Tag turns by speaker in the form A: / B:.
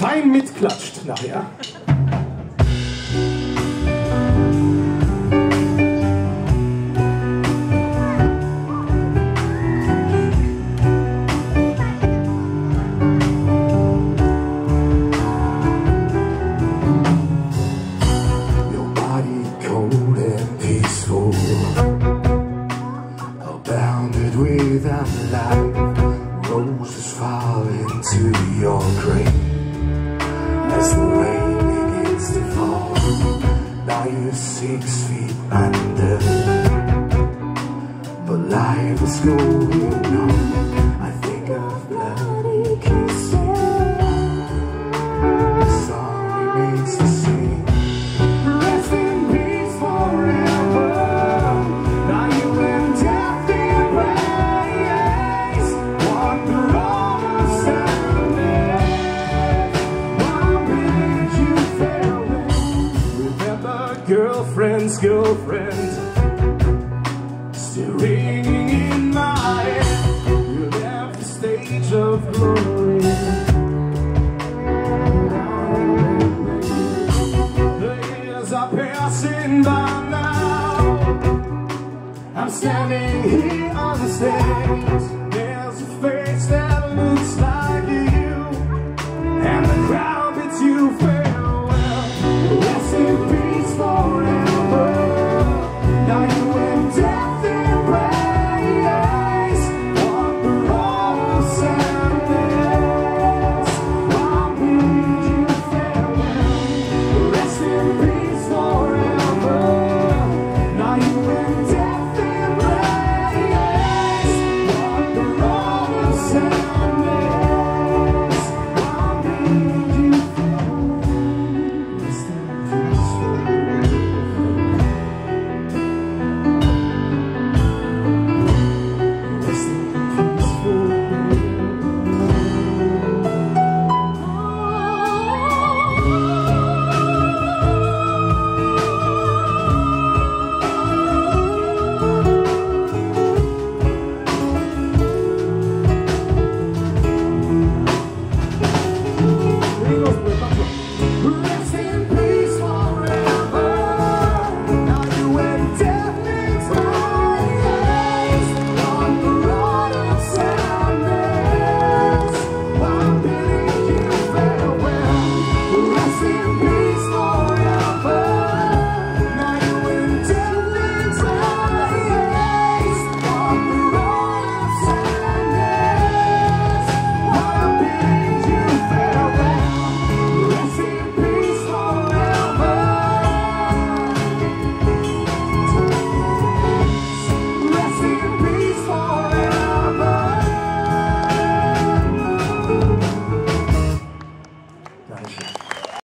A: fein mitklatscht nachher.
B: Abounded with life Roses fall into your grave As the rain begins to fall. Now you're six feet under. But life is going
A: girlfriend's girlfriend, still ringing in my head. You left the stage of glory. The years are passing by now. I'm standing here on the stage.
B: Of